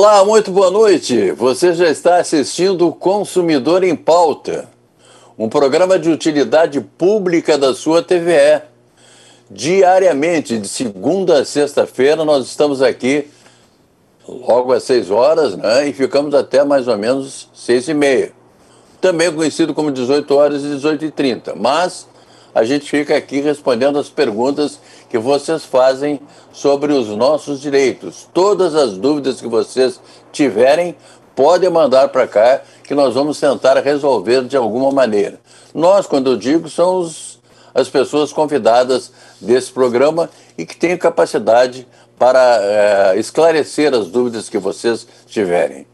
Olá, muito boa noite. Você já está assistindo Consumidor em Pauta, um programa de utilidade pública da sua TVE. Diariamente, de segunda a sexta-feira, nós estamos aqui logo às seis horas, né? E ficamos até mais ou menos seis e meia. Também conhecido como 18 horas e 18 e 30. Mas a gente fica aqui respondendo as perguntas que vocês fazem sobre os nossos direitos. Todas as dúvidas que vocês tiverem, podem mandar para cá, que nós vamos tentar resolver de alguma maneira. Nós, quando eu digo, são os, as pessoas convidadas desse programa e que têm capacidade para é, esclarecer as dúvidas que vocês tiverem.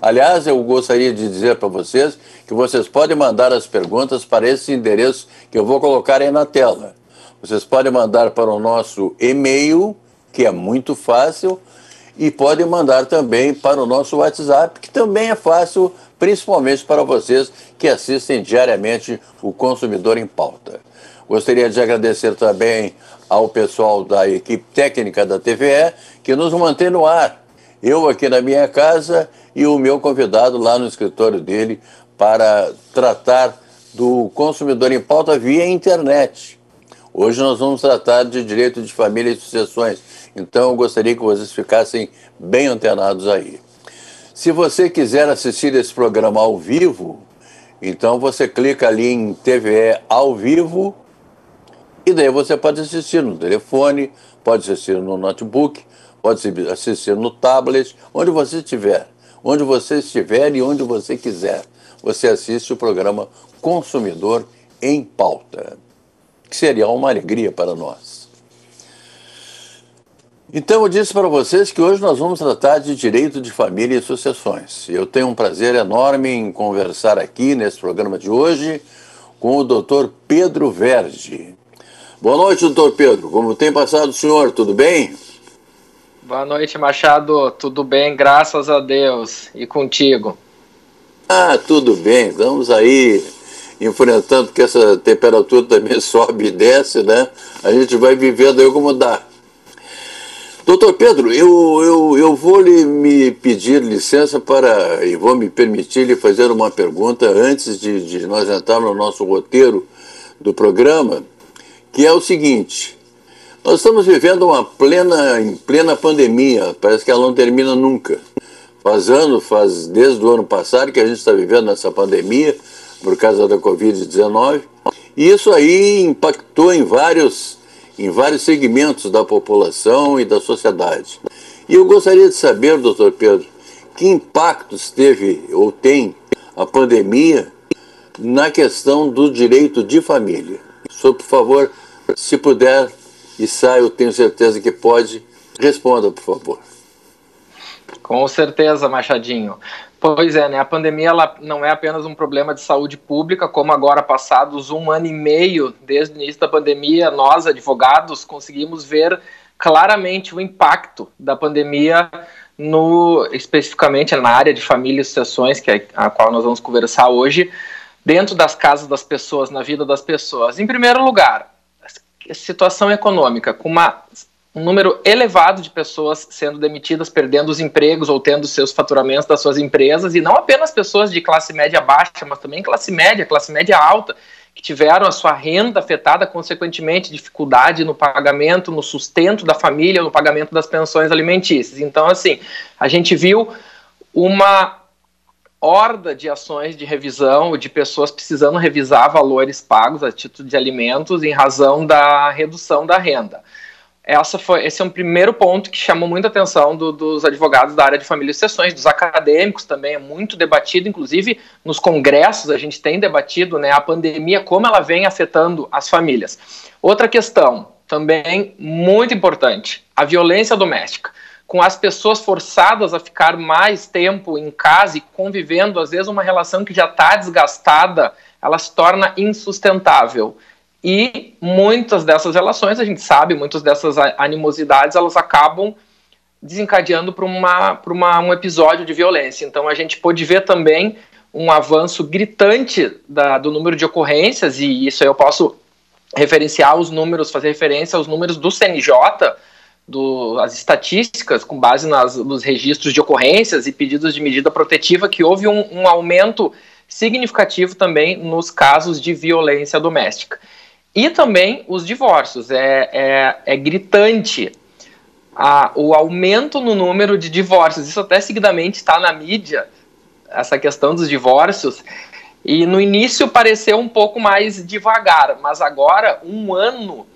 Aliás, eu gostaria de dizer para vocês que vocês podem mandar as perguntas para esse endereço que eu vou colocar aí na tela. Vocês podem mandar para o nosso e-mail, que é muito fácil, e podem mandar também para o nosso WhatsApp, que também é fácil, principalmente para vocês que assistem diariamente o Consumidor em Pauta. Gostaria de agradecer também ao pessoal da equipe técnica da TVE, que nos mantém no ar. Eu aqui na minha casa e o meu convidado lá no escritório dele para tratar do consumidor em pauta via internet. Hoje nós vamos tratar de direito de família e sucessões, então eu gostaria que vocês ficassem bem antenados aí. Se você quiser assistir esse programa ao vivo, então você clica ali em TVE ao vivo e daí você pode assistir no telefone, pode assistir no notebook, pode assistir no tablet, onde você estiver. Onde você estiver e onde você quiser. Você assiste o programa Consumidor em Pauta que seria uma alegria para nós. Então eu disse para vocês que hoje nós vamos tratar de direito de família e sucessões. Eu tenho um prazer enorme em conversar aqui nesse programa de hoje com o doutor Pedro Verge. Boa noite, doutor Pedro. Como tem passado o senhor? Tudo bem? Boa noite, Machado. Tudo bem, graças a Deus. E contigo? Ah, tudo bem. Estamos aí enfrentando que essa temperatura também sobe e desce, né? A gente vai vivendo aí como dá. Doutor Pedro, eu, eu, eu vou lhe me pedir licença para e vou me permitir lhe fazer uma pergunta antes de, de nós entrarmos no nosso roteiro do programa, que é o seguinte. Nós estamos vivendo uma plena, em plena pandemia, parece que ela não termina nunca. Faz ano, faz desde o ano passado que a gente está vivendo essa pandemia, por causa da Covid-19. E isso aí impactou em vários, em vários segmentos da população e da sociedade. E eu gostaria de saber, doutor Pedro, que impactos teve ou tem a pandemia na questão do direito de família. Só por favor, se puder, e sai, eu tenho certeza que pode, responda, por favor. Com certeza, Machadinho. Pois é, né? A pandemia ela não é apenas um problema de saúde pública, como agora, passados um ano e meio desde o início da pandemia, nós, advogados, conseguimos ver claramente o impacto da pandemia no especificamente na área de família e sucessões, que é a qual nós vamos conversar hoje, dentro das casas das pessoas, na vida das pessoas. Em primeiro lugar, situação econômica, com uma um número elevado de pessoas sendo demitidas, perdendo os empregos ou tendo seus faturamentos das suas empresas, e não apenas pessoas de classe média baixa, mas também classe média, classe média alta, que tiveram a sua renda afetada, consequentemente, dificuldade no pagamento, no sustento da família, no pagamento das pensões alimentícias. Então, assim, a gente viu uma horda de ações de revisão, de pessoas precisando revisar valores pagos a título de alimentos em razão da redução da renda essa foi, esse é um primeiro ponto que chamou muita atenção do, dos advogados da área de família e sucessões, dos acadêmicos também, é muito debatido, inclusive nos congressos a gente tem debatido né, a pandemia, como ela vem afetando as famílias. Outra questão, também muito importante, a violência doméstica. Com as pessoas forçadas a ficar mais tempo em casa e convivendo, às vezes uma relação que já está desgastada, ela se torna insustentável. E muitas dessas relações, a gente sabe, muitas dessas animosidades, elas acabam desencadeando para uma, uma, um episódio de violência. Então a gente pôde ver também um avanço gritante da, do número de ocorrências, e isso eu posso referenciar os números, fazer referência aos números do CNJ, do, as estatísticas, com base nas, nos registros de ocorrências e pedidos de medida protetiva, que houve um, um aumento significativo também nos casos de violência doméstica. E também os divórcios. É, é, é gritante a, o aumento no número de divórcios. Isso até seguidamente está na mídia, essa questão dos divórcios. E no início pareceu um pouco mais devagar, mas agora, um ano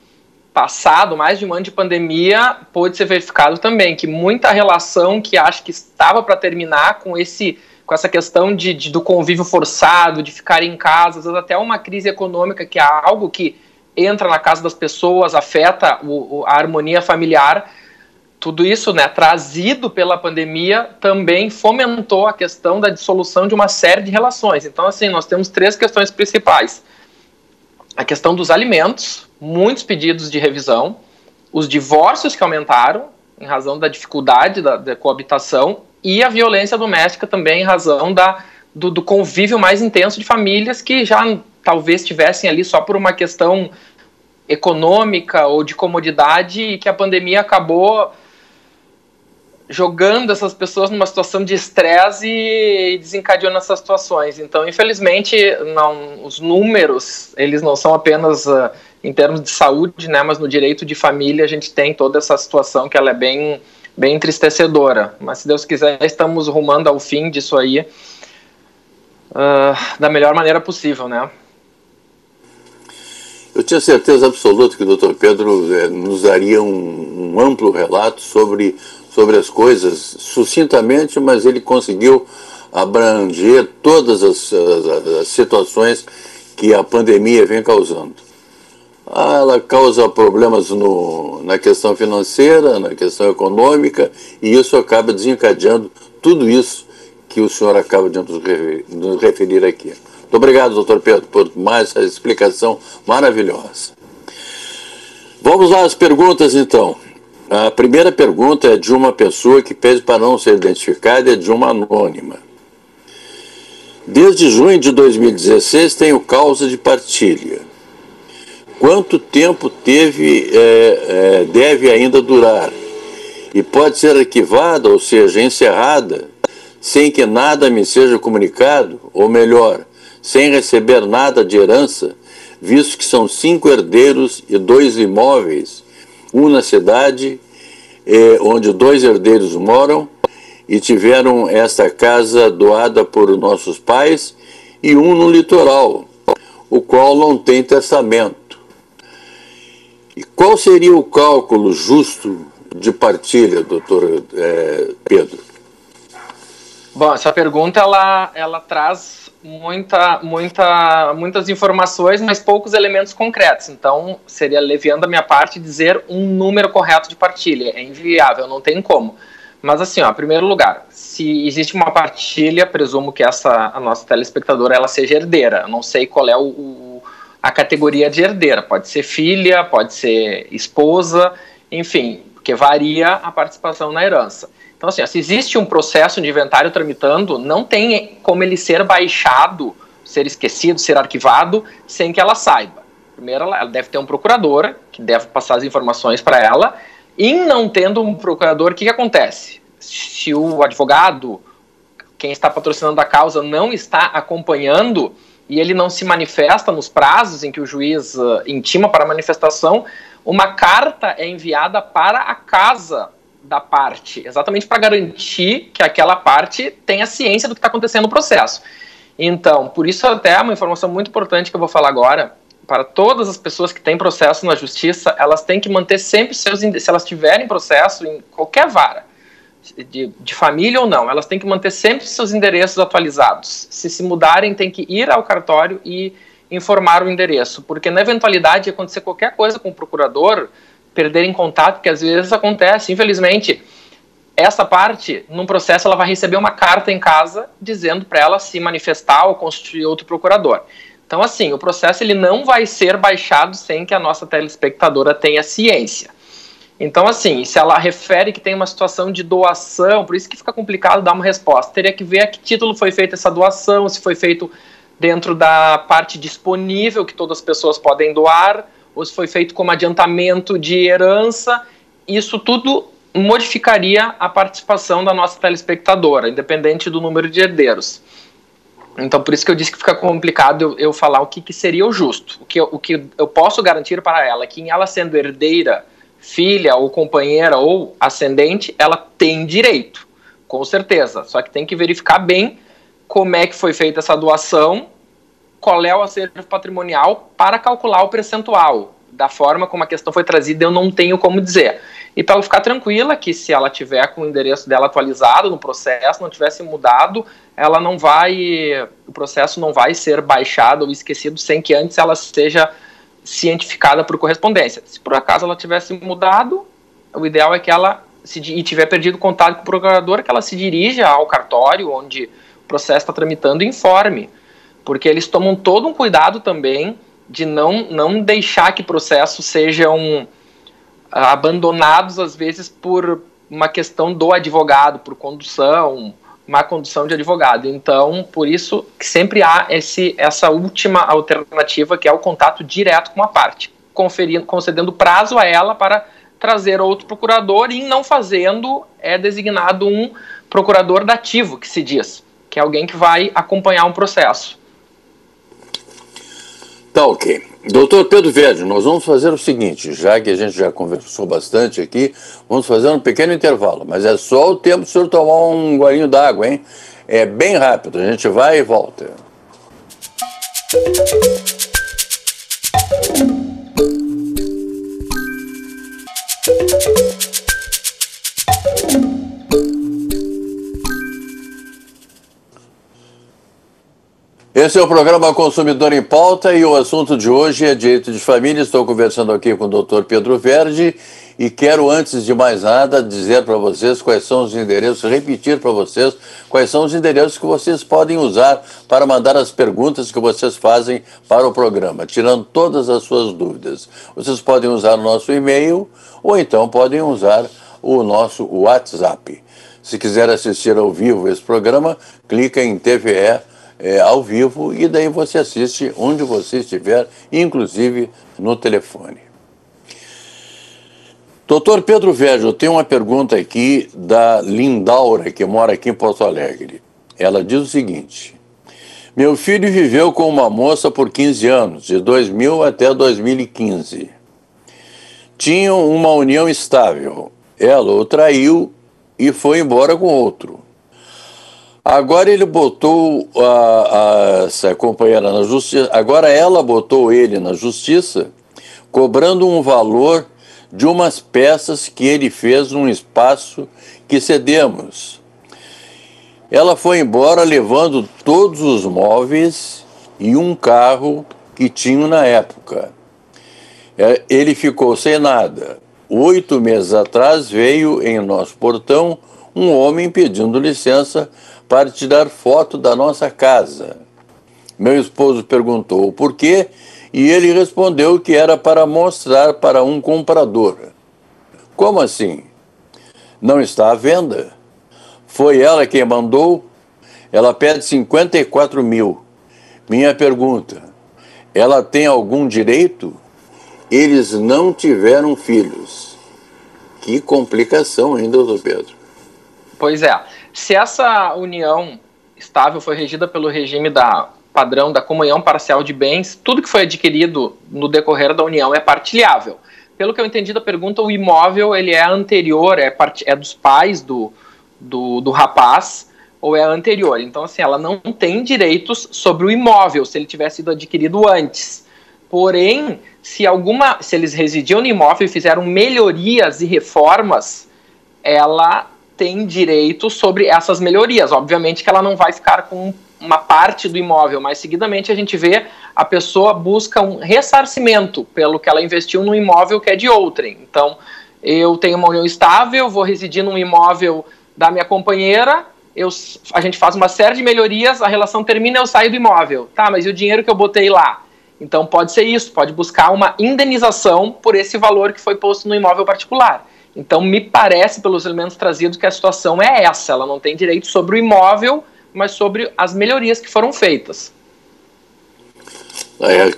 passado, mais de um ano de pandemia, pôde ser verificado também que muita relação que acho que estava para terminar com esse com essa questão de, de, do convívio forçado, de ficar em casa, às vezes até uma crise econômica, que é algo que entra na casa das pessoas, afeta o, a harmonia familiar, tudo isso, né, trazido pela pandemia, também fomentou a questão da dissolução de uma série de relações. Então, assim, nós temos três questões principais: a questão dos alimentos, muitos pedidos de revisão, os divórcios que aumentaram em razão da dificuldade da, da coabitação e a violência doméstica também em razão da, do, do convívio mais intenso de famílias que já talvez estivessem ali só por uma questão econômica ou de comodidade e que a pandemia acabou jogando essas pessoas numa situação de estresse e desencadeando essas situações. Então, infelizmente, não, os números, eles não são apenas uh, em termos de saúde, né, mas no direito de família a gente tem toda essa situação que ela é bem, bem entristecedora. Mas, se Deus quiser, estamos rumando ao fim disso aí uh, da melhor maneira possível, né. Eu tinha certeza absoluta que o Dr. Pedro eh, nos daria um, um amplo relato sobre sobre as coisas sucintamente, mas ele conseguiu abranger todas as, as, as situações que a pandemia vem causando. Ah, ela causa problemas no, na questão financeira, na questão econômica, e isso acaba desencadeando tudo isso que o senhor acaba de nos referir aqui. Muito obrigado, doutor Pedro, por mais essa explicação maravilhosa. Vamos lá às perguntas, então. A primeira pergunta é de uma pessoa que pede para não ser identificada, é de uma anônima. Desde junho de 2016 tenho causa de partilha. Quanto tempo teve, é, é, deve ainda durar? E pode ser arquivada, ou seja, encerrada, sem que nada me seja comunicado, ou melhor, sem receber nada de herança, visto que são cinco herdeiros e dois imóveis um na cidade, eh, onde dois herdeiros moram, e tiveram esta casa doada por nossos pais, e um no litoral, o qual não tem testamento. E qual seria o cálculo justo de partilha, doutor eh, Pedro? Bom, essa pergunta ela, ela traz muita, muita, muitas informações, mas poucos elementos concretos. Então, seria leviando a minha parte dizer um número correto de partilha. É inviável, não tem como. Mas assim, ó, em primeiro lugar, se existe uma partilha, presumo que essa a nossa telespectadora ela seja herdeira. Eu não sei qual é o, o, a categoria de herdeira. Pode ser filha, pode ser esposa, enfim, porque varia a participação na herança. Então, assim, se existe um processo de inventário tramitando, não tem como ele ser baixado, ser esquecido, ser arquivado, sem que ela saiba. Primeiro, ela deve ter um procurador, que deve passar as informações para ela, e não tendo um procurador, o que, que acontece? Se o advogado, quem está patrocinando a causa, não está acompanhando e ele não se manifesta nos prazos em que o juiz uh, intima para a manifestação, uma carta é enviada para a casa da parte, exatamente para garantir que aquela parte tenha ciência do que está acontecendo no processo. Então, por isso até uma informação muito importante que eu vou falar agora, para todas as pessoas que têm processo na justiça, elas têm que manter sempre seus, se elas tiverem processo em qualquer vara, de, de, família ou não, elas têm que manter sempre seus endereços atualizados. Se se mudarem, tem que ir ao cartório e informar o endereço, porque na eventualidade de acontecer qualquer coisa com o procurador, perderem contato, que às vezes acontece, infelizmente. Essa parte, num processo, ela vai receber uma carta em casa dizendo para ela se manifestar ou constituir outro procurador. Então, assim, o processo ele não vai ser baixado sem que a nossa telespectadora tenha ciência. Então, assim, se ela refere que tem uma situação de doação, por isso que fica complicado dar uma resposta. Teria que ver a que título foi feita essa doação, se foi feito dentro da parte disponível que todas as pessoas podem doar, ou se foi feito como adiantamento de herança, isso tudo modificaria a participação da nossa telespectadora, independente do número de herdeiros. Então, por isso que eu disse que fica complicado eu, eu falar o que, que, seria o justo. O que, eu, o que eu posso garantir para ela é que, em ela sendo herdeira, filha ou companheira ou ascendente, ela tem direito, com certeza. Só que tem que verificar bem como é que foi feita essa doação, qual é o acervo patrimonial para calcular o percentual. Da forma como a questão foi trazida, eu não tenho como dizer. E para ela ficar tranquila que se ela tiver com o endereço dela atualizado no processo, não tivesse mudado, ela não vai, o processo não vai ser baixado ou esquecido sem que antes ela seja cientificada por correspondência. Se por acaso ela tivesse mudado, o ideal é que ela se, e tiver perdido contato com o procurador, que ela se dirija ao cartório onde o processo está tramitando e informe, porque eles tomam todo um cuidado também de não, não deixar que processos sejam abandonados às vezes por uma questão do advogado, por condução, má condução de advogado. Então, por isso que sempre há esse, essa última alternativa, que é o contato direto com a parte, conferindo, concedendo prazo a ela para trazer outro procurador e, não fazendo, é designado um procurador dativo, que se diz, que é alguém que vai acompanhar um processo. Tá ok. Doutor Pedro Verde, nós vamos fazer o seguinte, já que a gente já conversou bastante aqui, vamos fazer um pequeno intervalo, mas é só o tempo do senhor tomar um golinho d'água, hein? É bem rápido, a gente vai e volta. Esse é o programa Consumidor em Pauta e o assunto de hoje é direito de família. Estou conversando aqui com o doutor Pedro Verde e quero, antes de mais nada, dizer para vocês quais são os endereços, repetir para vocês quais são os endereços que vocês podem usar para mandar as perguntas que vocês fazem para o programa, tirando todas as suas dúvidas. Vocês podem usar o nosso e-mail ou então podem usar o nosso WhatsApp. Se quiser assistir ao vivo esse programa, clica em TVE é, ao vivo e daí você assiste onde você estiver, inclusive no telefone. Doutor Pedro Vejo, tenho uma pergunta aqui da Lindaura, que mora aqui em Porto Alegre. Ela diz o seguinte: Meu filho viveu com uma moça por 15 anos, de 2000 até 2015. Tinham uma união estável. Ela o traiu e foi embora com outro. Agora ele botou a, a, essa companheira na justiça, agora ela botou ele na justiça, cobrando um valor de umas peças que ele fez num espaço que cedemos. Ela foi embora levando todos os móveis e um carro que tinha na época. É, ele ficou sem nada. Oito meses atrás veio em nosso portão um homem pedindo licença para tirar foto da nossa casa. Meu esposo perguntou o porquê e ele respondeu que era para mostrar para um comprador. Como assim? Não está à venda. Foi ela quem mandou? Ela pede 54 mil. Minha pergunta: ela tem algum direito? Eles não tiveram filhos. Que complicação, hein, doutor Pedro? Pois é. Se essa união estável foi regida pelo regime da padrão da comunhão parcial de bens, tudo que foi adquirido no decorrer da união é partilhável. Pelo que eu entendi da pergunta, o imóvel ele é anterior, é, part... é dos pais do, do, do rapaz ou é anterior. Então, assim, ela não tem direitos sobre o imóvel se ele tivesse sido adquirido antes. Porém, se alguma, se eles residiam no imóvel e fizeram melhorias e reformas, ela tem direito sobre essas melhorias. Obviamente que ela não vai ficar com uma parte do imóvel, mas seguidamente a gente vê a pessoa busca um ressarcimento pelo que ela investiu no imóvel que é de outrem. Então, eu tenho uma união estável, vou residir num imóvel da minha companheira, eu, a gente faz uma série de melhorias, a relação termina, eu saio do imóvel. Tá, mas e o dinheiro que eu botei lá? Então pode ser isso, pode buscar uma indenização por esse valor que foi posto no imóvel particular. Então, me parece, pelos elementos trazidos, que a situação é essa. Ela não tem direito sobre o imóvel, mas sobre as melhorias que foram feitas.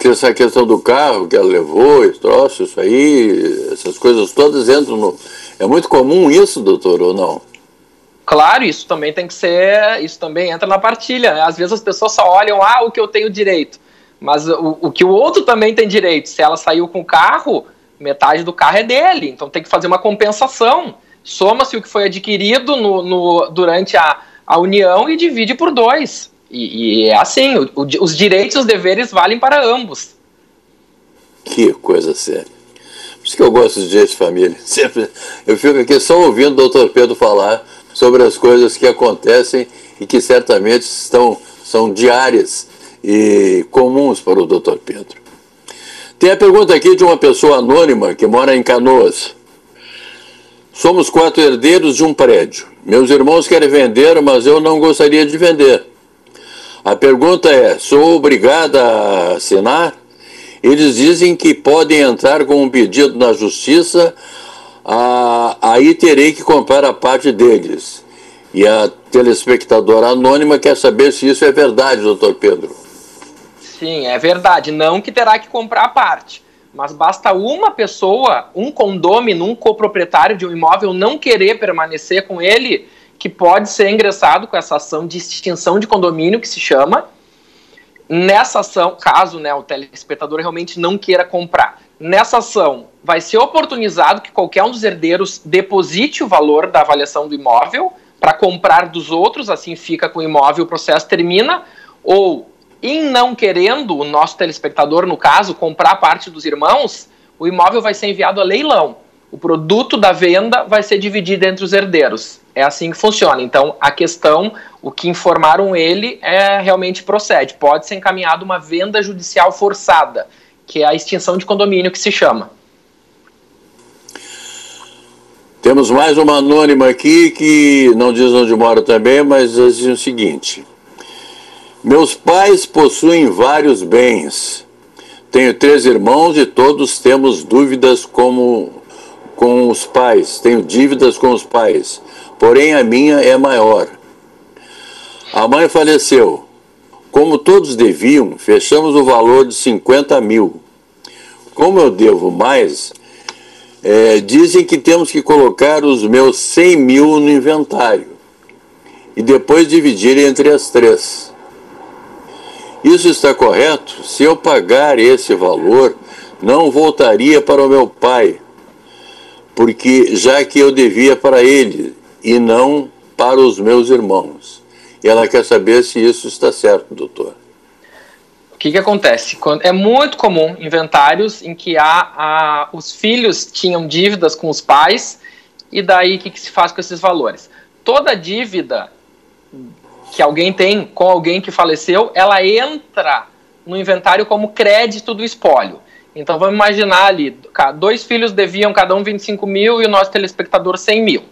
essa questão do carro que ela levou, esse troço, isso aí, essas coisas todas entram no. É muito comum isso, doutor, ou não? Claro, isso também tem que ser, isso também entra na partilha. Né? Às vezes as pessoas só olham, ah, o que eu tenho direito. Mas o, o que o outro também tem direito. Se ela saiu com o carro, metade do carro é dele. Então tem que fazer uma compensação. Soma-se o que foi adquirido no, no, durante a, a união e divide por dois. E, e é assim, o, o, os direitos e os deveres valem para ambos. Que coisa séria. Por isso que eu gosto de gente de família. Sempre, eu fico aqui só ouvindo o doutor Pedro falar sobre as coisas que acontecem e que certamente estão, são diárias e comuns para o doutor Pedro. Tem a pergunta aqui de uma pessoa anônima que mora em Canoas. Somos quatro herdeiros de um prédio. Meus irmãos querem vender, mas eu não gostaria de vender. A pergunta é: sou obrigada a assinar? Eles dizem que podem entrar com um pedido na justiça ah, aí terei que comprar a parte deles. E a telespectadora anônima quer saber se isso é verdade, doutor Pedro. Sim, é verdade. Não que terá que comprar a parte. Mas basta uma pessoa, um condômino, um coproprietário de um imóvel não querer permanecer com ele, que pode ser ingressado com essa ação de extinção de condomínio, que se chama. Nessa ação, caso né, o telespectador realmente não queira comprar, Nessa ação, vai ser oportunizado que qualquer um dos herdeiros deposite o valor da avaliação do imóvel para comprar dos outros, assim fica com o imóvel, o processo termina, ou em não querendo o nosso telespectador, no caso, comprar parte dos irmãos, o imóvel vai ser enviado a leilão. O produto da venda vai ser dividido entre os herdeiros. É assim que funciona. Então, a questão, o que informaram ele, é realmente procede. Pode ser encaminhado uma venda judicial forçada que é a extinção de condomínio que se chama. Temos mais uma anônima aqui que não diz onde mora também, mas diz o seguinte: Meus pais possuem vários bens. Tenho três irmãos e todos temos dúvidas como com os pais. Tenho dívidas com os pais. Porém a minha é maior. A mãe faleceu. Como todos deviam, fechamos o valor de 50 mil. Como eu devo mais, é, dizem que temos que colocar os meus 100 mil no inventário e depois dividir entre as três. Isso está correto? Se eu pagar esse valor, não voltaria para o meu pai, porque já que eu devia para ele e não para os meus irmãos. E ela quer saber se isso está certo, doutor. O que, que acontece? É muito comum inventários em que há, há os filhos tinham dívidas com os pais, e daí o que, que se faz com esses valores? Toda dívida que alguém tem com alguém que faleceu, ela entra no inventário como crédito do espólio. Então vamos imaginar ali, dois filhos deviam cada um 25 mil e o nosso telespectador 100 mil.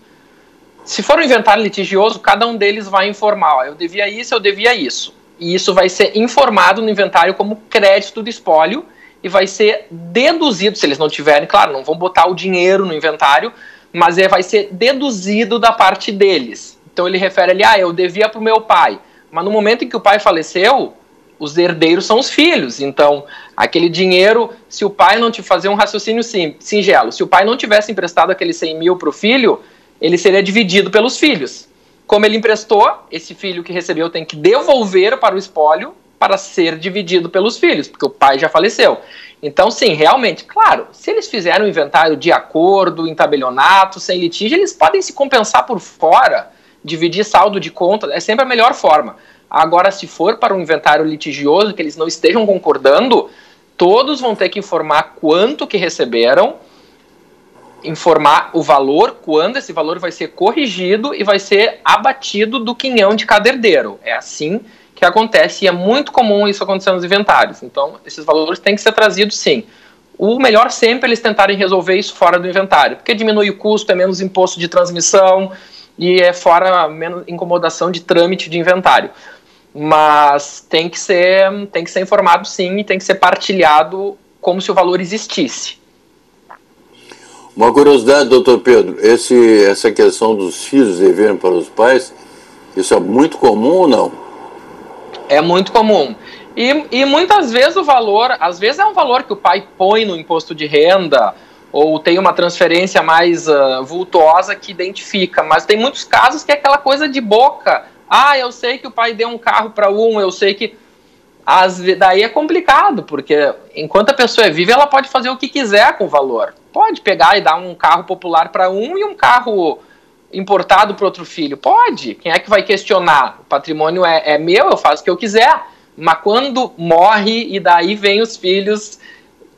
Se for um inventário litigioso, cada um deles vai informar, ó, eu devia isso, eu devia isso. E isso vai ser informado no inventário como crédito do espólio e vai ser deduzido, se eles não tiverem, claro, não vão botar o dinheiro no inventário, mas é, vai ser deduzido da parte deles. Então ele refere ali, ah, eu devia para o meu pai. Mas no momento em que o pai faleceu, os herdeiros são os filhos. Então, aquele dinheiro, se o pai não te fazer um raciocínio sim, singelo, se o pai não tivesse emprestado aquele 100 mil para o filho, ele seria dividido pelos filhos. Como ele emprestou, esse filho que recebeu tem que devolver para o espólio para ser dividido pelos filhos, porque o pai já faleceu. Então, sim, realmente, claro, se eles fizerem um inventário de acordo, em tabelionato, sem litígio, eles podem se compensar por fora, dividir saldo de conta, é sempre a melhor forma. Agora, se for para um inventário litigioso, que eles não estejam concordando, todos vão ter que informar quanto que receberam, informar o valor, quando esse valor vai ser corrigido e vai ser abatido do quinhão de cada herdeiro. É assim que acontece e é muito comum isso acontecer nos inventários. Então, esses valores têm que ser trazidos sim. O melhor sempre é eles tentarem resolver isso fora do inventário, porque diminui o custo, é menos imposto de transmissão e é fora menos incomodação de trâmite de inventário. Mas tem que ser, tem que ser informado sim e tem que ser partilhado como se o valor existisse. Uma curiosidade, doutor Pedro, esse, essa questão dos filhos deverem para os pais, isso é muito comum ou não? É muito comum. E, e muitas vezes o valor, às vezes é um valor que o pai põe no imposto de renda, ou tem uma transferência mais uh, vultuosa que identifica, mas tem muitos casos que é aquela coisa de boca. Ah, eu sei que o pai deu um carro para um, eu sei que. As, daí é complicado, porque enquanto a pessoa é viva, ela pode fazer o que quiser com o valor. Pode pegar e dar um carro popular para um e um carro importado para outro filho. Pode. Quem é que vai questionar? O patrimônio é, é meu, eu faço o que eu quiser. Mas quando morre e daí vem os filhos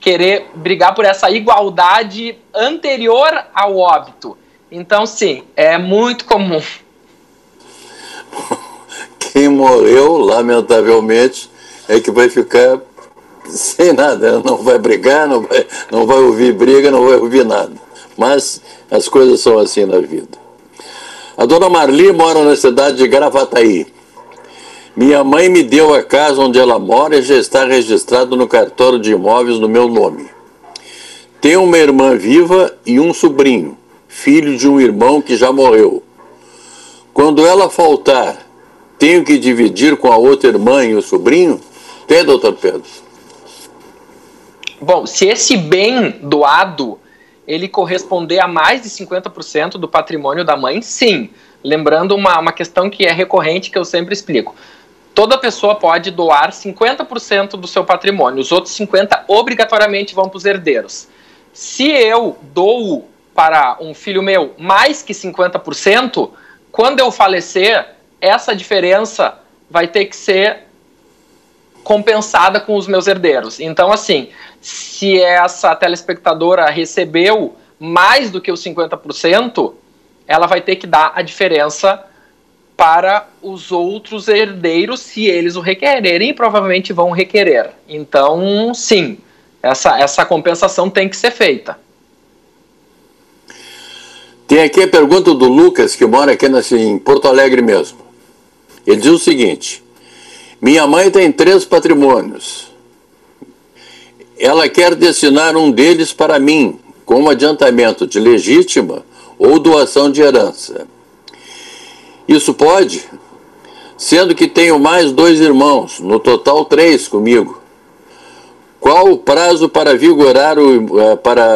querer brigar por essa igualdade anterior ao óbito. Então, sim, é muito comum. Quem morreu, lamentavelmente, é que vai ficar sem nada, não vai brigar, não vai, não vai ouvir briga, não vai ouvir nada. Mas as coisas são assim na vida. A dona Marli mora na cidade de Gravataí. Minha mãe me deu a casa onde ela mora e já está registrado no cartório de imóveis no meu nome. Tenho uma irmã viva e um sobrinho, filho de um irmão que já morreu. Quando ela faltar, tenho que dividir com a outra irmã e o sobrinho? Tem, doutor Pedro? Bom, se esse bem doado ele corresponder a mais de 50% do patrimônio da mãe, sim. Lembrando uma, uma questão que é recorrente que eu sempre explico toda pessoa pode doar 50% do seu patrimônio, os outros 50% obrigatoriamente vão para os herdeiros. Se eu dou para um filho meu mais que 50%, quando eu falecer, essa diferença vai ter que ser compensada com os meus herdeiros. Então, assim, se essa telespectadora recebeu mais do que os 50%, ela vai ter que dar a diferença para os outros herdeiros, se eles o requererem, e provavelmente vão requerer. Então, sim, essa, essa compensação tem que ser feita. Tem aqui a pergunta do Lucas, que mora aqui em Porto Alegre mesmo. Ele diz o seguinte: Minha mãe tem três patrimônios. Ela quer destinar um deles para mim, como adiantamento de legítima ou doação de herança. Isso pode, sendo que tenho mais dois irmãos, no total três comigo. Qual o prazo para vigorar o eh, para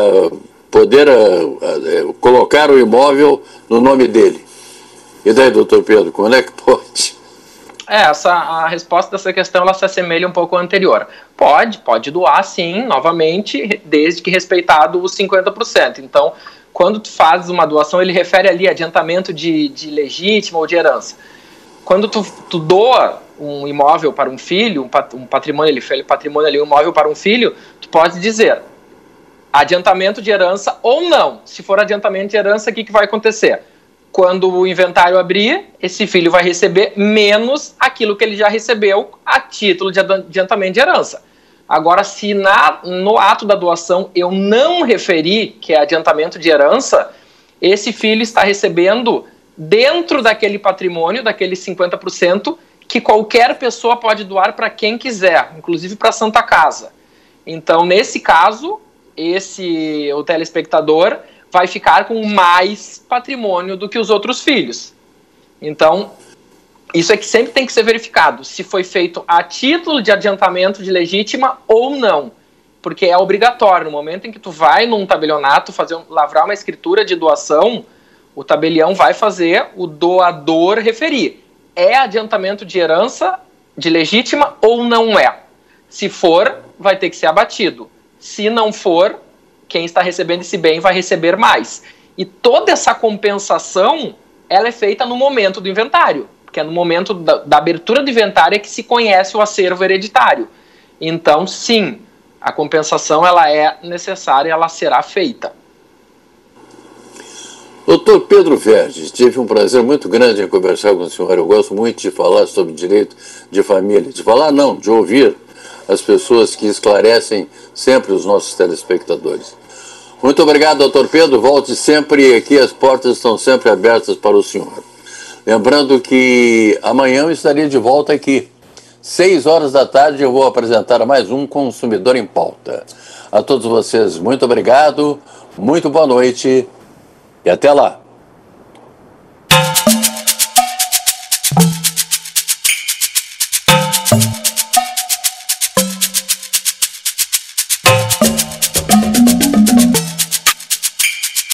poder uh, uh, colocar o imóvel no nome dele? E daí, doutor Pedro, quando é que pode? É, essa, a resposta dessa questão ela se assemelha um pouco à anterior. Pode, pode doar sim, novamente, desde que respeitado os 50%. Então, quando tu fazes uma doação, ele refere ali adiantamento de, de legítima ou de herança. Quando tu, tu doa um imóvel para um filho, um patrimônio ali, patrimônio ali, um imóvel para um filho, tu pode dizer adiantamento de herança ou não. Se for adiantamento de herança, o que, que vai acontecer? Quando o inventário abrir, esse filho vai receber menos aquilo que ele já recebeu a título de adiantamento de herança. Agora, se na, no ato da doação eu não referi que é adiantamento de herança, esse filho está recebendo dentro daquele patrimônio, daqueles 50%, que qualquer pessoa pode doar para quem quiser, inclusive para a Santa Casa. Então, nesse caso, esse o telespectador vai ficar com mais patrimônio do que os outros filhos. Então, isso é que sempre tem que ser verificado se foi feito a título de adiantamento de legítima ou não. Porque é obrigatório, no momento em que tu vai num tabelionato fazer um, lavrar uma escritura de doação, o tabelião vai fazer o doador referir. É adiantamento de herança de legítima ou não é? Se for, vai ter que ser abatido. Se não for, quem está recebendo esse bem vai receber mais. E toda essa compensação, ela é feita no momento do inventário porque é no momento da, da abertura do inventário é que se conhece o acervo hereditário. Então, sim, a compensação ela é necessária, ela será feita. Doutor Pedro Verdes, tive um prazer muito grande em conversar com o senhor. Eu gosto muito de falar sobre direito de família. De falar, não, de ouvir as pessoas que esclarecem sempre os nossos telespectadores. Muito obrigado, doutor Pedro. Volte sempre aqui, as portas estão sempre abertas para o senhor. Lembrando que amanhã eu estarei de volta aqui. Seis horas da tarde eu vou apresentar mais um Consumidor em Pauta. A todos vocês, muito obrigado, muito boa noite e até lá.